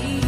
be